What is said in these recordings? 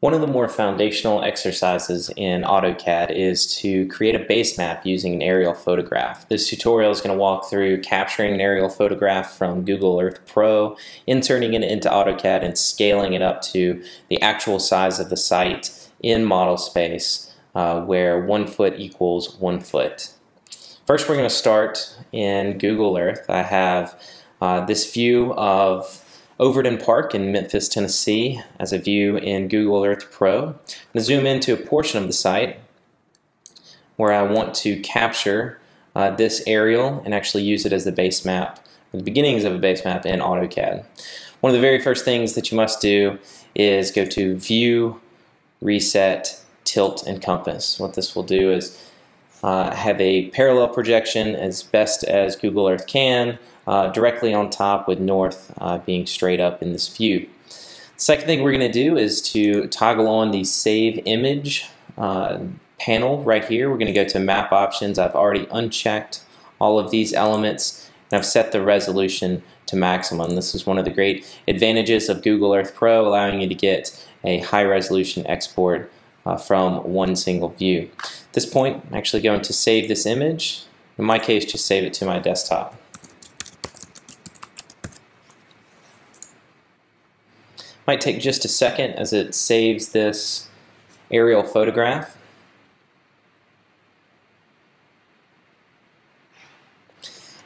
One of the more foundational exercises in AutoCAD is to create a base map using an aerial photograph. This tutorial is going to walk through capturing an aerial photograph from Google Earth Pro, inserting it into AutoCAD and scaling it up to the actual size of the site in model space uh, where one foot equals one foot. First we're going to start in Google Earth. I have uh, this view of Overton Park in Memphis, Tennessee as a view in Google Earth Pro. I'm going to zoom into a portion of the site where I want to capture uh, this aerial and actually use it as the base map, the beginnings of a base map in AutoCAD. One of the very first things that you must do is go to View, Reset, Tilt, and Compass. What this will do is uh, have a parallel projection as best as Google Earth can uh, directly on top with north uh, being straight up in this view. Second thing we're going to do is to toggle on the Save Image uh, panel right here. We're going to go to Map Options. I've already unchecked all of these elements and I've set the resolution to maximum. This is one of the great advantages of Google Earth Pro, allowing you to get a high resolution export uh, from one single view. At this point, I'm actually going to save this image. In my case, just save it to my desktop. Might take just a second as it saves this aerial photograph.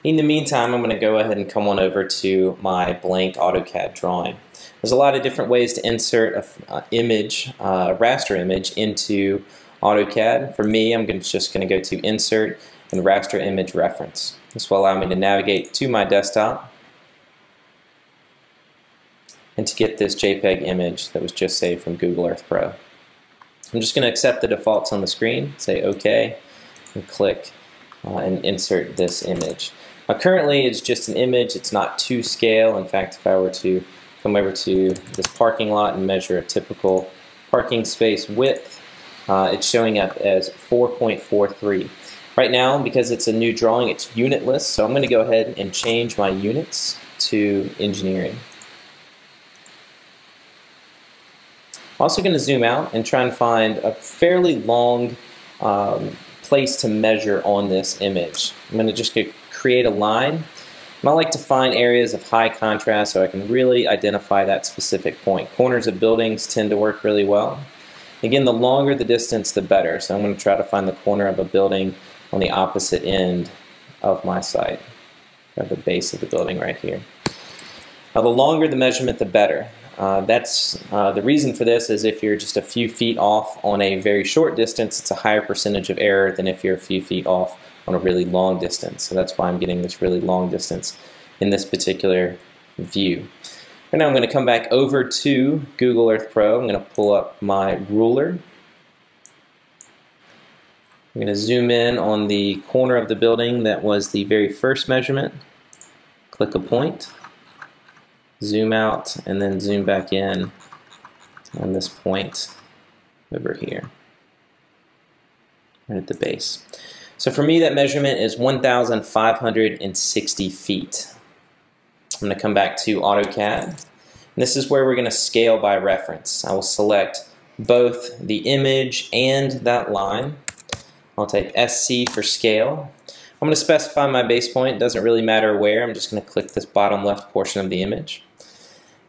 In the meantime, I'm going to go ahead and come on over to my blank AutoCAD drawing. There's a lot of different ways to insert an uh, image, uh, raster image into AutoCAD. For me, I'm just going to go to Insert and Raster Image Reference. This will allow me to navigate to my desktop and to get this JPEG image that was just saved from Google Earth Pro. I'm just going to accept the defaults on the screen, say OK, and click uh, and insert this image. Now currently it's just an image, it's not to scale. In fact, if I were to come over to this parking lot and measure a typical parking space width, uh, it's showing up as 4.43. Right now, because it's a new drawing, it's unitless, so I'm going to go ahead and change my units to engineering. Also going to zoom out and try and find a fairly long um, place to measure on this image. I'm going to just create a line. And I like to find areas of high contrast so I can really identify that specific point. Corners of buildings tend to work really well. Again, the longer the distance, the better. So I'm going to try to find the corner of a building on the opposite end of my site, at the base of the building right here. Now the longer the measurement, the better. Uh, that's uh, the reason for this is if you're just a few feet off on a very short distance, it's a higher percentage of error than if you're a few feet off on a really long distance. So that's why I'm getting this really long distance in this particular view. And now I'm going to come back over to Google Earth Pro. I'm going to pull up my ruler. I'm going to zoom in on the corner of the building that was the very first measurement. Click a point zoom out, and then zoom back in on this point over here, right at the base. So for me, that measurement is 1,560 feet. I'm going to come back to AutoCAD. And this is where we're going to scale by reference. I will select both the image and that line. I'll type SC for scale. I'm going to specify my base point. Doesn't really matter where. I'm just going to click this bottom left portion of the image.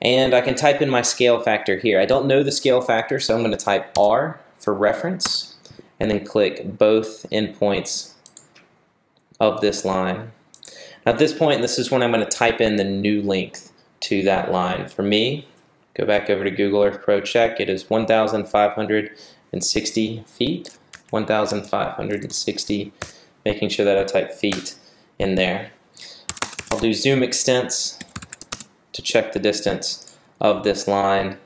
And I can type in my scale factor here. I don't know the scale factor, so I'm going to type R for reference, and then click both endpoints of this line. At this point, this is when I'm going to type in the new length to that line. For me, go back over to Google Earth Pro check. It is 1,560 feet. 1,560, making sure that I type feet in there. I'll do zoom extents to check the distance of this line.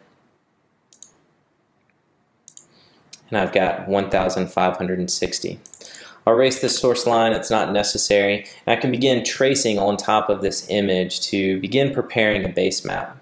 And I've got 1,560. I'll erase this source line, it's not necessary. And I can begin tracing on top of this image to begin preparing a base map.